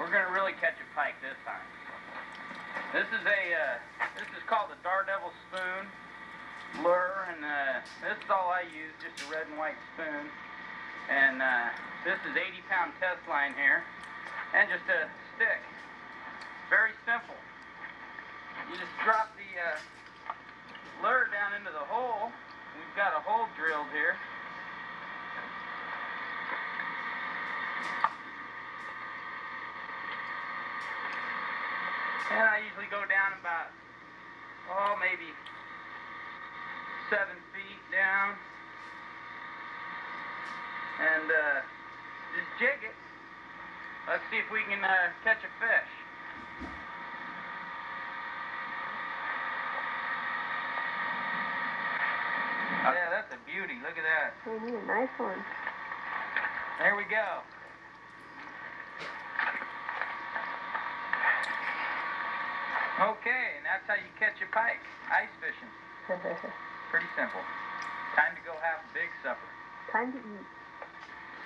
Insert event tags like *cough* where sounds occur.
We're gonna really catch a pike this time. This is a uh, this is called the Daredevil spoon lure, and uh, this is all I use, just a red and white spoon. And uh, this is 80 pound test line here, and just a stick. Very simple. You just drop the uh, lure down into the hole. We've got a hole drilled here. And I usually go down about, oh, maybe seven feet down. And uh, just jig it. Let's see if we can uh, catch a fish. Oh, Yeah, that's a beauty. Look at that. We need a nice one. There we go. Okay, and that's how you catch a pike. Ice fishing. *laughs* Pretty simple. Time to go have a big supper. Time to eat.